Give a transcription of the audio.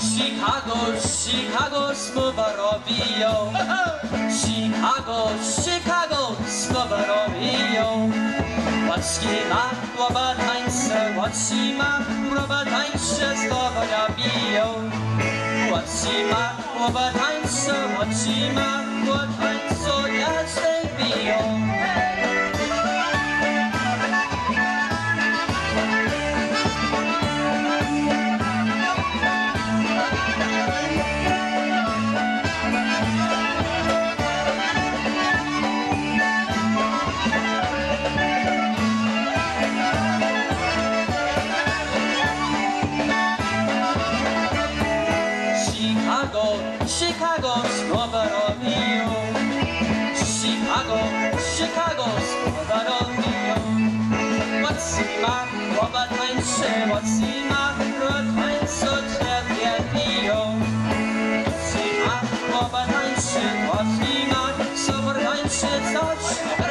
Chicago, Chicago, smowa robią. Łaczki ma głowa tańce, łaczki ma głowa tańce, z konia biją. Łaczki ma głowa tańce, łaczki ma głowa tańce, jak Chicago's Povarotio Chicago, Chicago's Povarotio What's the man, Robert Heinz, what's the man, Robert Heinz, so tell the Dio What's the man, Robert Heinz, what's the man, so